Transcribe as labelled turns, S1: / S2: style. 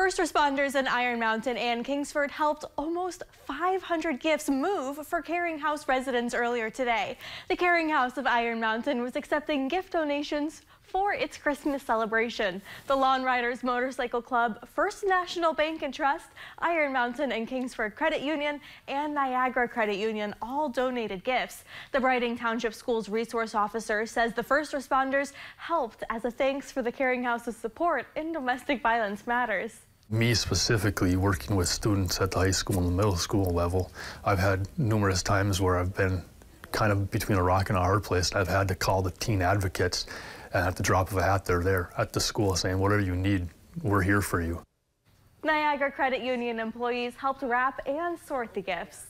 S1: First responders in Iron Mountain and Kingsford helped almost 500 gifts move for Caring House residents earlier today. The Caring House of Iron Mountain was accepting gift donations for its Christmas celebration. The Lawn Riders Motorcycle Club, First National Bank and Trust, Iron Mountain and Kingsford Credit Union, and Niagara Credit Union all donated gifts. The Breitung Township Schools resource officer says the first responders helped as a thanks for the Caring House's support in domestic violence matters.
S2: Me specifically, working with students at the high school and the middle school level, I've had numerous times where I've been kind of between a rock and a hard place. I've had to call the teen advocates, and at the drop of a hat, they're there at the school saying, whatever you need, we're here for you.
S1: Niagara Credit Union employees helped wrap and sort the gifts.